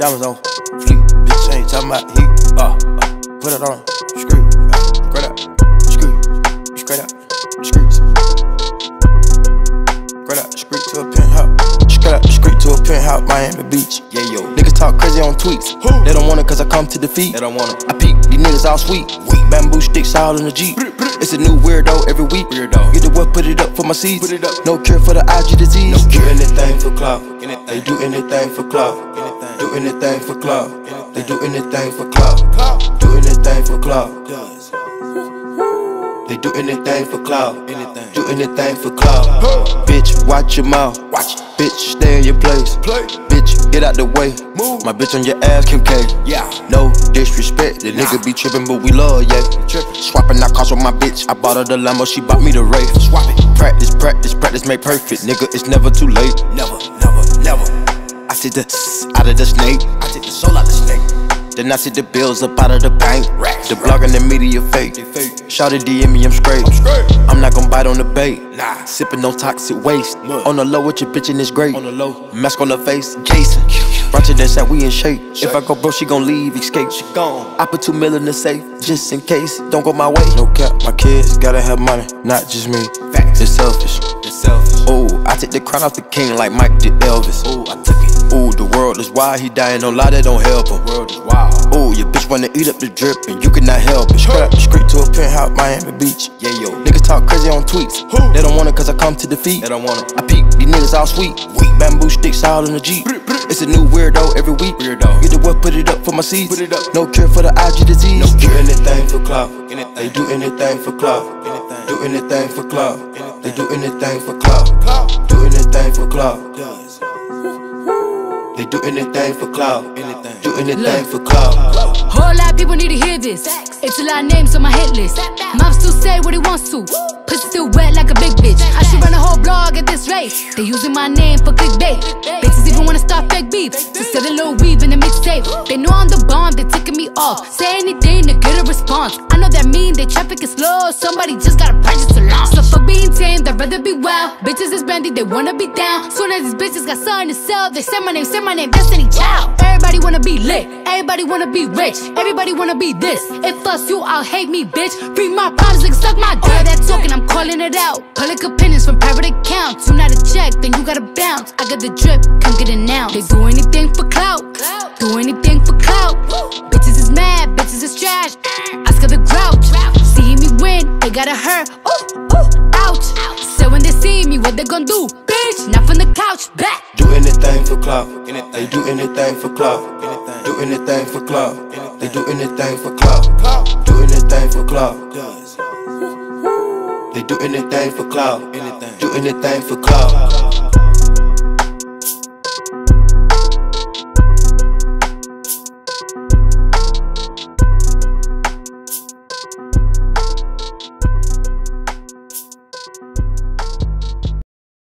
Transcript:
Diamonds on fleek. Bitch ain't talking about heat. Uh, uh put it on. Screw. Straight up. Screw. Straight up. Screw. Straight up. Screw to a penthouse. Straight up. Screw to a penthouse. Miami Beach. Yeah, yo. Niggas talk crazy on tweets. Who? They don't want it cause I come to defeat. They don't want it. I peek. These niggas all sweet. Bamboo sticks all in the Jeep. It's a new weirdo every week. Weirdo. Get the what, put it up for my seeds. Put it up. No cure for the IG disease. No do anything for clout. Anything. They do anything for clout. Anything. Do anything for clout. They do anything for clout. Do anything for clout. They do anything for clout. Do anything for clout. Bitch, watch your mouth. Watch. Bitch, stay in your place. Bitch, get out the way. Move. My bitch on your ass, Kim K. Yeah. No disrespect, the nigga be trippin', but we love, yeah. Swapping out cars with my bitch. I bought her the Lambo, she bought me the Wraith. Swap it. Practice, practice, practice, make perfect. Nigga, it's never too late. Never. I see the out of the snake. I take the soul out the snake. Then I see the bills up out of the bank. Racks, The blog and the media fake. Shout it DM me, I'm straight. I'm straight. I'm not gon' bite on the bait. Nah. Sippin' no toxic waste. On the low with your bitch and it's great. On the low. Mask on the face, Jason. Ratchet that said we in shape. If I go broke, she gon' leave, escape. She Gone. I put two mil in the safe, just in case. Don't go my way. No cap, my kids gotta have money, not just me. Facts. It's selfish. It's selfish. Ooh, I take the crown off the king like Mike did Elvis. Ooh, I took it. Ooh, the world is wild, he dying, don't lie, that don't help him. World is wild. Ooh, your bitch wanna eat up the drip and you cannot help it. Up the street to a penthouse, Miami Beach. Yeah, yo. Niggas talk crazy on tweets. Who? They don't want it cause I come to defeat. They don't want it. I peek, these niggas all sweet. Weak. Bamboo sticks all in the Jeep. It's a new weirdo every week. Weirdo. Get the what, put it up for my seeds. Put it up. No cure for the IG disease. No cure. Do anything for clout. Anything. They do anything for clout. Anything. Do anything for clout. Anything. They do anything for. Clout. Do anything for clout. Cuz. They do anything for clout. Anything. Do anything Look. for clout. Whole lot of people need to hear this. It's a lot of names on my hit list. Mom still say what he wants to. Pussy still wet like a big bitch. I should run a whole blog at this rate. They using my name for clickbait. Bitches even wanna start fake beef. To sell a little weave in the mixtape. They know I'm the bomb, they ticking me off. Say anything to get a response. I know that mean they traffic is slow. Somebody just gotta purchase a launch. So fuck being tame, I'd rather be wild. Brandy, they wanna be down. Soon as these bitches got something to sell, they say my name, say my name, Destiny Child. Everybody wanna be lit, everybody wanna be rich, everybody wanna be this. If us you, I'll hate me, bitch. Free my problems, like suck my dick. All that talking, I'm calling it out. Public opinions from private accounts. You not a check, then you gotta bounce. I got the drip, come get it now. They do anything for clout, do anything what they gon' do? Bitch, not from the couch, back. Do anything for clout. They do anything for clout. Do anything for clout. They do anything for clout. Do anything for clout. They do anything for clout. Do anything for clout.